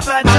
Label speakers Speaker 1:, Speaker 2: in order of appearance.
Speaker 1: much fun.